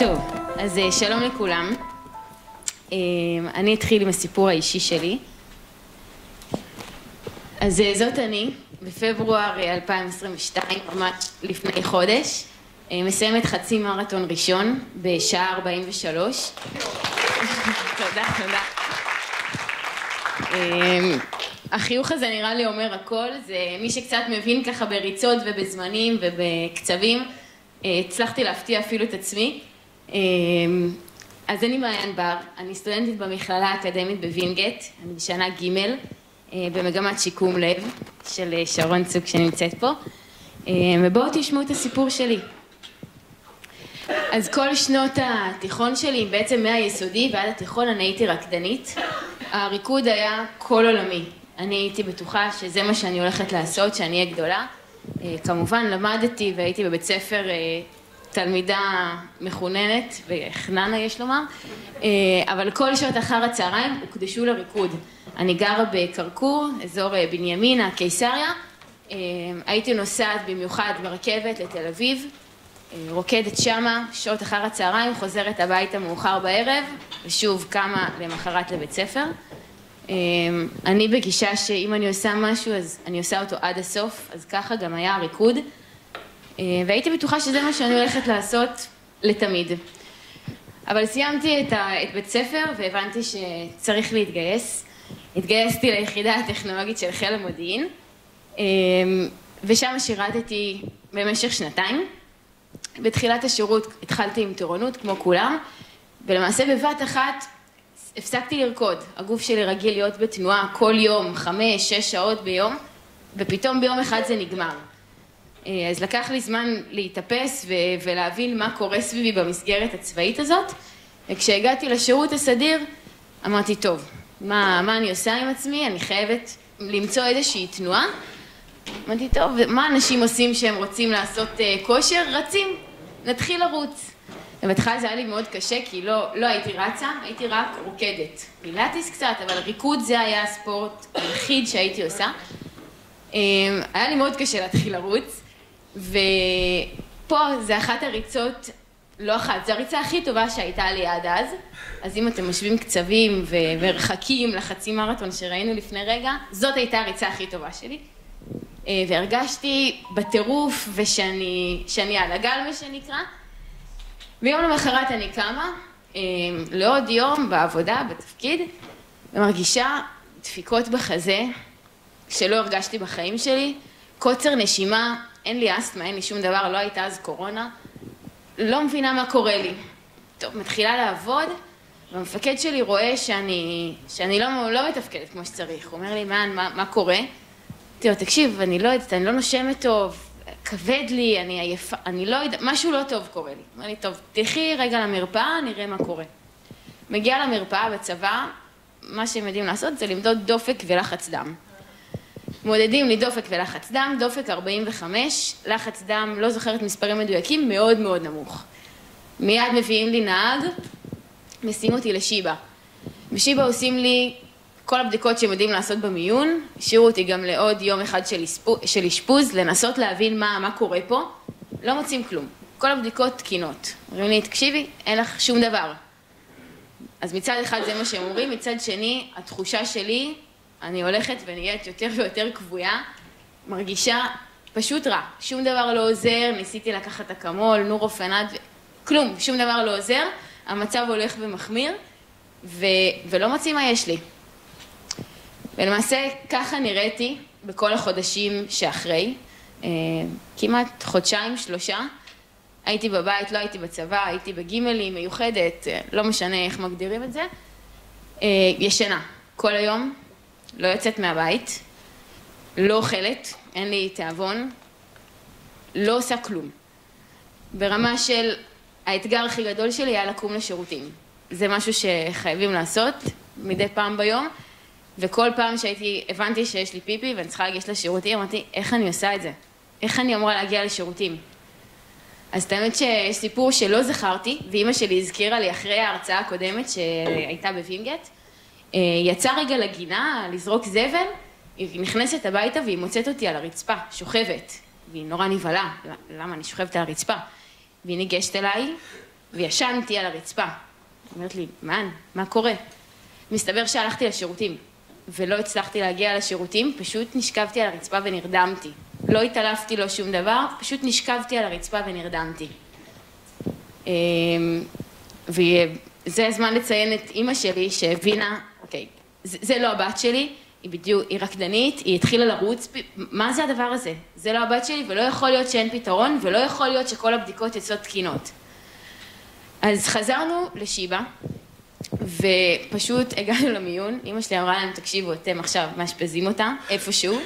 טוב, אז אה, שלום לכולם. אה, אני אתחיל עם הסיפור האישי שלי. אז אה, זאת אני, בפברואר 2022, ממש לפני חודש, מסיימת חצי מרתון ראשון בשעה 43. תודה, תודה. החיוך הזה נראה לי אומר הכל, זה מי שקצת מבין ככה בריצות ובזמנים ובקצבים, הצלחתי להפתיע אפילו את עצמי. אמ, אז אני מעיין בר, אני סטודנטית במכללה האקדמית בווינגייט, אני בשנה ג' אה, במגמת שיקום לב של אה, שרון צוק שנמצאת פה, אמ, ובואו תשמעו את הסיפור שלי. אז כל שנות התיכון שלי, בעצם מהיסודי ועד התיכון, אני הייתי רקדנית. הריקוד היה כל עולמי. אני הייתי בטוחה שזה מה שאני הולכת לעשות, שאני אהיה גדולה. אה, כמובן למדתי והייתי בבית ספר תלמידה מחוננת וחננה יש לומר, אה, אבל כל שעות אחר הצהריים הוקדשו לריקוד. אני גרה בכרכור, אזור אה, בנימינה, קיסריה, אה, הייתי נוסעת במיוחד ברכבת לתל אביב, רוקדת שמה, שעות אחר הצהריים, חוזרת הביתה מאוחר בערב, ושוב קמה למחרת לבית ספר. אני בגישה שאם אני עושה משהו אז אני עושה אותו עד הסוף, אז ככה גם היה הריקוד. אה, והייתי בטוחה שזה מה שאני הולכת לעשות לתמיד. אבל סיימתי את, ה, את בית ספר והבנתי שצריך להתגייס. התגייסתי ליחידה הטכנולוגית של חיל המודיעין, אה, ושם שירתתי במשך שנתיים. בתחילת השירות התחלתי עם טירונות כמו כולם, ולמעשה בבת אחת הפסקתי לרקוד. הגוף שלי רגיל להיות בתנועה כל יום, חמש, שש שעות ביום, ופתאום ביום אחד זה נגמר. אה, אז לקח לי זמן להתאפס ולהבין מה קורה סביבי במסגרת הצבאית הזאת, וכשהגעתי לשירות הסדיר אמרתי, טוב, מה, מה אני עושה עם עצמי? אני חייבת למצוא איזושהי תנועה. אמרתי, טוב, מה אנשים עושים שהם רוצים לעשות uh, כושר? רצים, נתחיל לרוץ. ובהתחלה זה היה לי מאוד קשה, כי לא, לא הייתי רצה, הייתי רק רוקדת. פילאטיס קצת, אבל ריקוד זה היה הספורט היחיד שהייתי עושה. Um, היה לי מאוד קשה להתחיל לרוץ. ופה זה אחת הריצות, לא אחת, זו הריצה הכי טובה שהייתה לי עד אז. אז אם אתם משווים קצבים ומרחקים לחצי מרתון שראינו לפני רגע, זאת הייתה הריצה הכי טובה שלי. אה, והרגשתי בטירוף ושאני שאני על הגל מה שנקרא. ויום למחרת אני קמה אה, לעוד יום בעבודה, בתפקיד, ומרגישה דפיקות בחזה שלא הרגשתי בחיים שלי, קוצר נשימה אין לי אסתמה, אין לי שום דבר, לא הייתה אז קורונה, לא מבינה מה קורה לי. טוב, מתחילה לעבוד, והמפקד שלי רואה שאני, שאני לא, לא מתפקדת כמו שצריך. הוא אומר לי, מן, מה, מה קורה? אמרתי לו, תקשיב, אני לא יודעת, אני לא נושמת טוב, כבד לי, אני עייפה, אני לא יודעת, משהו לא טוב קורה לי. אמר לי, טוב, תלכי רגע למרפאה, נראה מה קורה. מגיעה למרפאה בצבא, מה שהם יודעים לעשות זה למדוד דופק ולחץ דם. מודדים לי דופק ולחץ דם, דופק 45, לחץ דם, לא זוכרת מספרים מדויקים, מאוד מאוד נמוך. מיד מביאים לי נהג, משים אותי לשיבא. בשיבא עושים לי כל הבדיקות שהם יודעים לעשות במיון, השאירו אותי גם לעוד יום אחד של אשפוז, לנסות להבין מה, מה קורה פה, לא מוצאים כלום. כל הבדיקות תקינות. אומרים לי, תקשיבי, אין לך שום דבר. אז מצד אחד זה מה שהם אומרים, מצד שני, התחושה שלי אני הולכת ונהיית יותר ויותר כבויה, מרגישה פשוט רע, שום דבר לא עוזר, ניסיתי לקחת אקמול, נורופנד, כלום, שום דבר לא עוזר, המצב הולך ומחמיר, ו... ולא מוצאים מה יש לי. ולמעשה ככה נראיתי בכל החודשים שאחרי, אה, כמעט חודשיים, שלושה. הייתי בבית, לא הייתי בצבא, הייתי בגימלים, מיוחדת, אה, לא משנה איך מגדירים את זה. אה, ישנה, כל היום, לא יוצאת מהבית, לא אוכלת, אין לי תיאבון, לא עושה כלום. ברמה של האתגר הכי גדול שלי היה לקום לשירותים. זה משהו שחייבים לעשות מדי פעם ביום, וכל פעם שהייתי, הבנתי שיש לי פיפי ואני צריכה לגשת לשירותים, אמרתי, איך אני עושה את זה? איך אני אמורה להגיע לשירותים? אז את האמת שיש סיפור שלא זכרתי, ואימא שלי הזכירה לי אחרי ההרצאה הקודמת שהייתה בווינגייט, יצא רגע לגינה לזרוק זבל, היא נכנסת הביתה והיא מוצאת אותי על הרצפה, שוכבת, והיא נורא נבהלה, למה אני שוכבת על הרצפה? והיא ניגשת אליי, וישנתי על הרצפה. היא אומרת לי, מן, מה קורה? מסתבר שהלכתי לשירותים, ולא הצלחתי להגיע לשירותים, פשוט נשכבתי על הרצפה ונרדמתי. לא התעלפתי לו שום דבר, פשוט נשכבתי על הרצפה ונרדמתי. אמ, וזה הזמן לציין את אימא שלי שהבינה, זה, לא הבת שלי, היא בדיוק, היא רקדנית, היא התחילה לרוץ, מה זה הדבר הזה? זה לא הבת שלי ולא יכול להיות שאין פתרון ולא יכול להיות שכל הבדיקות יוצאות תקינות. אז חזרנו לשיבא ופשוט הגענו למיון, אימא שלי אמרה להם תקשיבו אתם עכשיו מאשפזים אותה איפשהו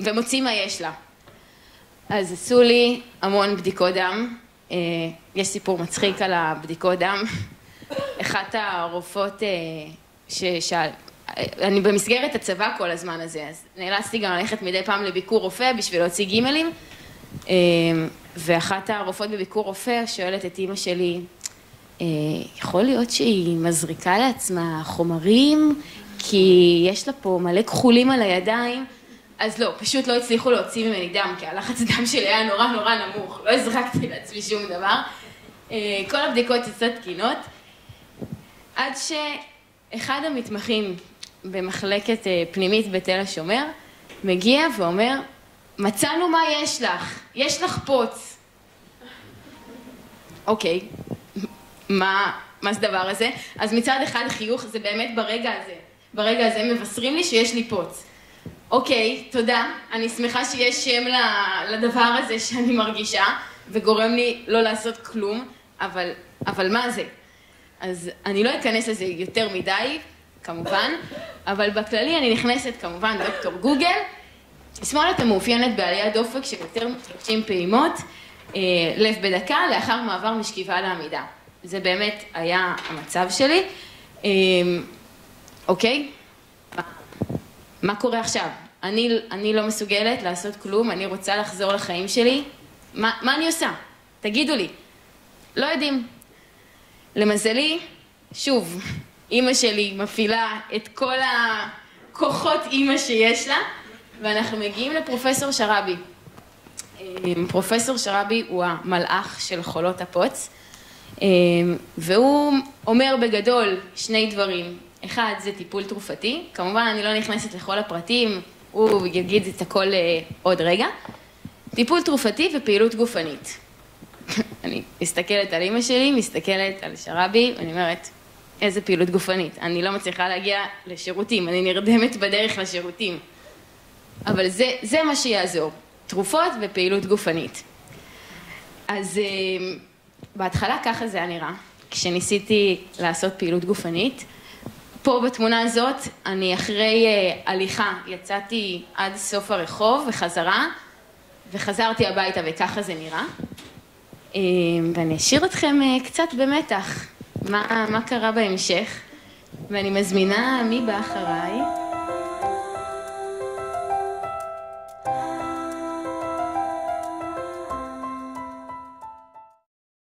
ומוצאים מה יש לה. אז עשו לי המון בדיקות דם, אה, יש סיפור מצחיק על הבדיקות דם, אחת הרופאות אה, ששאל, אני במסגרת הצבא כל הזמן הזה, אז נאלצתי גם ללכת מדי פעם לביקור רופא בשביל להוציא גימלים, אה, ואחת הרופאות בביקור רופא שואלת את אימא שלי, יכול להיות שהיא מזריקה לעצמה חומרים, כי יש לה פה מלא כחולים על הידיים, אז לא, פשוט לא הצליחו להוציא ממני דם, כי הלחץ דם שלי היה נורא נורא נמוך, לא הזרקתי לעצמי שום דבר. כל הבדיקות יצאו תקינות, עד שאחד המתמחים במחלקת אה, פנימית בתל השומר, מגיע ואומר, מצאנו מה יש לך, יש לך פוץ. אוקיי, מה, מה זה הדבר הזה? אז מצד אחד חיוך זה באמת ברגע הזה, ברגע הזה מבשרים לי שיש לי פוץ. אוקיי, תודה, אני שמחה שיש שם לדבר הזה שאני מרגישה וגורם לי לא לעשות כלום, אבל, אבל מה זה? אז אני לא אכנס לזה יותר מדי, כמובן, אבל בכללי אני נכנסת כמובן דוקטור גוגל. תסמונת המאופיינת בעליית דופק של יותר מ-30 פעימות, אה, לב בדקה, לאחר מעבר משכיבה לעמידה. זה באמת היה המצב שלי. אה, אוקיי, מה קורה עכשיו? אני, אני לא מסוגלת לעשות כלום, אני רוצה לחזור לחיים שלי. מה, מה אני עושה? תגידו לי. לא יודעים. למזלי, שוב, אימא שלי מפעילה את כל הכוחות אימא שיש לה, ואנחנו מגיעים לפרופסור שרבי. אמ, פרופסור שרבי הוא המלאך של חולות הפוץ, אמ, והוא אומר בגדול שני דברים. אחד, זה טיפול תרופתי, כמובן אני לא נכנסת לכל הפרטים, הוא יגיד את הכל אה, עוד רגע. טיפול תרופתי ופעילות גופנית. אני מסתכלת על אימא שלי, מסתכלת על שרבי, ואני אומרת, איזה פעילות גופנית. אני לא מצליחה להגיע לשירותים, אני נרדמת בדרך לשירותים. אבל זה, זה מה שיעזור, תרופות ופעילות גופנית. אז אה, בהתחלה ככה זה היה נראה, כשניסיתי לעשות פעילות גופנית. פה בתמונה הזאת, אני אחרי uh, הליכה יצאתי עד סוף הרחוב וחזרה, וחזרתי הביתה וככה זה נראה. Uh, ואני אשאיר אתכם uh, קצת במתח. מה, מה קרה בהמשך, ואני מזמינה מי בא אחריי.